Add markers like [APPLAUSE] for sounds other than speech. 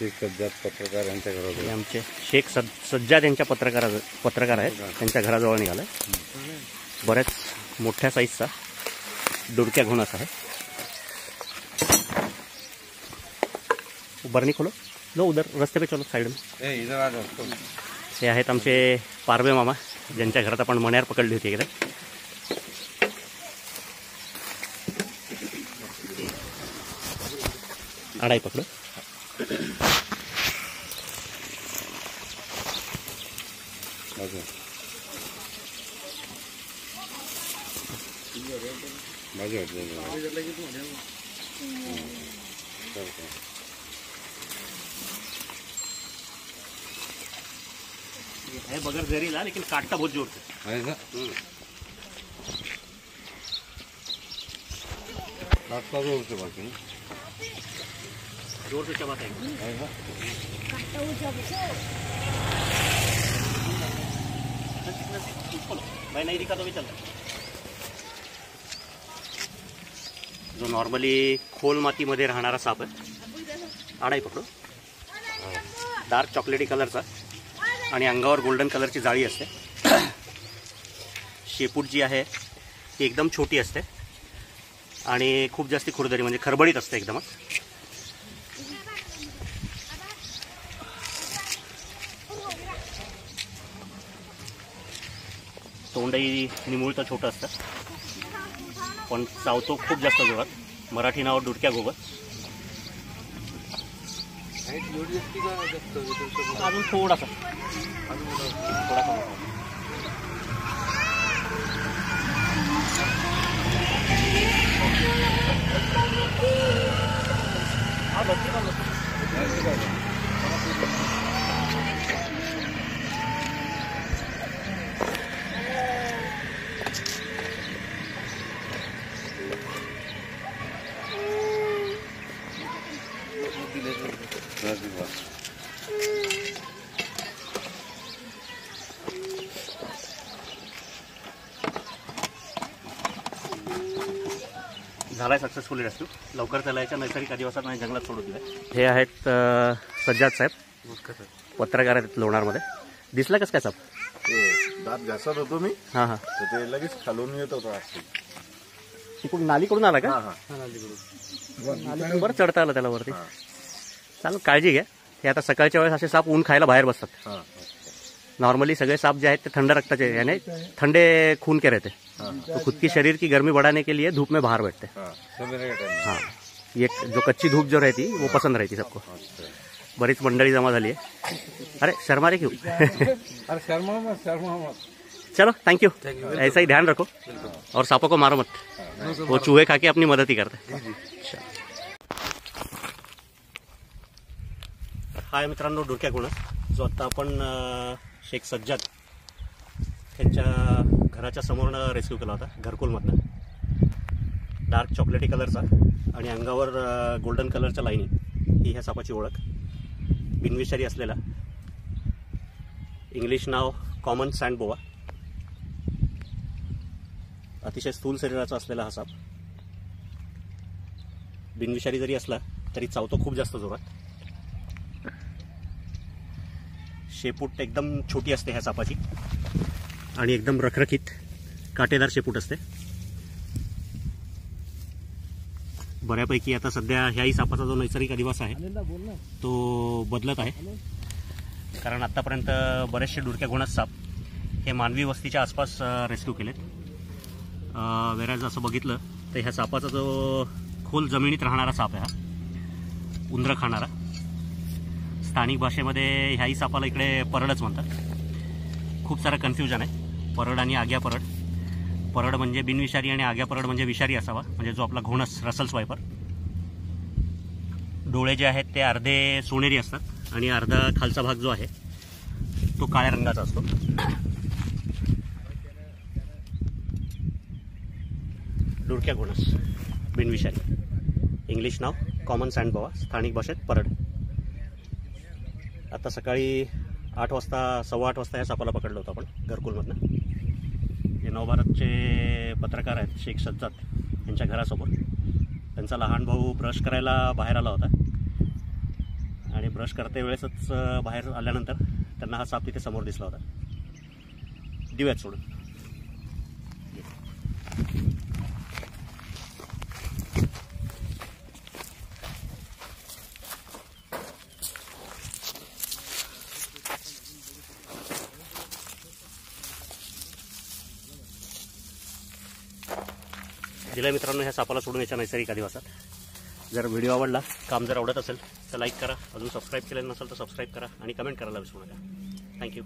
ते सध्यात पत्रकार यांच्या घरात हो. हे आमचे शेख सद सज्जाद यांच्या पत्रकार पत्रकार आहेत. त्यांच्या घराजवळ निघाला बऱ्याच मोठ्या साईजचा दुडक्या घुणास आहे. बरणी खोलो. लो उधर रस्ते पे चलो साईड में ए इधर आ जाओ हे आहेत आमचे पारवे मामा ज्यांच्या घरात आपण मण्यार पकडली होती एकदा. आडाई पकड. बाजू है बगैर जहरीला लेकिन काटता बहुत ज़ोर से। काटता जो उसे बाकी ज़ोर से चबाता है। मैं नहीं दिखा तो भी चलता जो नॉर्मली खोल मातीमध्ये राहणारा साप आहे आडाई पकडू. डार्क चॉकलेटी कलरचा आणि अंगावर गोल्डन कलरची जाळी असते. शेपूट जी आहे ती एकदम छोटी असते. आणि खूप जास्ती खुरदरी म्हणजे खरबडीत असते एकदमच. तोंडही निमुळतं छोटं असतं. पण चावतो खूप जास्त जोरात. मराठी नाव डुडक्या गोबर अजून थोडासा थोडासा मोठा. बा. झालाय सक्सेसफुली रेस्क्यू लवकर त्याला याच्या नैसर्गिक अधिवासात नाही जंगलात सोडून दिलं हे आहेत अं, सज्जाद साहेब. पत्रकार आहेत लोणारमध्ये. दिसला कसं काय साहेब? ते दात घासत होतो मी. हां हां. तर ते लगेच खालून येत होतं असं. तिकडून नालीकडून आला का? हा हा. नालीकडून बरं चढता आलं त्याला वरती. चालेल काळजी घ्या. हे आता सकाळच्या वेळेस असे साप ऊन खायला बाहेर बसतात. नॉर्मली सगळे साप जो है ते ठंडा रक्ताचे यानी ठंडे खून के रहते तो खुद की शरीर की गर्मी बढ़ाने के लिए धूप में बाहर बैठते. हा हाँ. ये जो कच्ची धूप जो रहती वो पसंद रहती सबको. बरीच मंडळी जमा झाली आहे. अरे शर्मा रे क्यों? [LAUGHS] अरे शर्मा मत शर्मा मत. चलो थैंक यू ऐसा ही ध्यान रखो. और सांपों को मारो मत. वो चूहे खा के अपनी मदद ही करते हाय मित्रांनो डोक्या गुण जो आता आपण शेख सज्जाद त्यांच्या घराच्या समोरनं रेस्क्यू केला होता घरकुलमधनं. डार्क चॉकलेटी कलरचा आणि अंगावर गोल्डन कलरच्या लाईनी ही ह्या सापाची ओळख. बिनविषारी असलेला. इंग्लिश नाव कॉमन सँड बोवा अतिशय स्थूल शरीराचा असलेला हा साप. बिनविषारी जरी असला तरी चावतो खूप जास्त जोरात. शेपूट एकदम छोटी असते ह्या सापाची. आणि एकदम रखरखीत काटेदार शेपूट असते. बऱ्यापैकी आता सध्या ह्याही सापाचा जो नैसर्गिक अधिवास आहे तो बदलत आहे. कारण आतापर्यंत बरेचसे डुरक्या गुणच साप हे मानवी वस्तीच्या आसपास रेस्क्यू केलेत. वेराज असं बघितलं तर ह्या सापाचा जो खोल जमिनीत राहणारा साप आहे हा उंदरं खाणारा स्थानिक भाषेमध्ये ह्याही सापाला इकडे परडच म्हणतात. खूप सारं कन्फ्युजन आहे. परड आणि आग्या परड. परड म्हणजे बिनविषारी आणि आग्या परड म्हणजे विषारी असावा. म्हणजे जो आपला घोणस रसल स्वायपर डोळे जे आहेत ते अर्धे सोनेरी असतात आणि अर्धा खालचा भाग जो आहे तो काळ्या रंगाचा असतो. डुरक्या घोणस. बिनविषारी. इंग्लिश नाव कॉमन सँडबोवा स्थानिक भाषेत परड. आता सकाळी आठ वाजता सव्वा आठ वाजता या सापाला पकडलं होतं आपण घरकुलमधनं. हे नवभारतचे पत्रकार आहेत शेख सज्जाद यांच्या घरासमोर. त्यांचा लहान भाऊ ब्रश करायला बाहेर आला होता. आणि ब्रश करते वेळेसच बाहेर आल्यानंतर त्यांना हा साप तिथे समोर दिसला होता. देऊयात सोडून. दिल्या मित्रांनो ह्या सापाला सोडून याच्या नैसर्गिक अधिवासात जर व्हिडिओ आवडला काम जर आवडत असेल तर लाईक करा. अजून सबस्क्राईब केलेलं नसेल तर सबस्क्राईब करा आणि कमेंट करायला विसरू नका. थँक्यू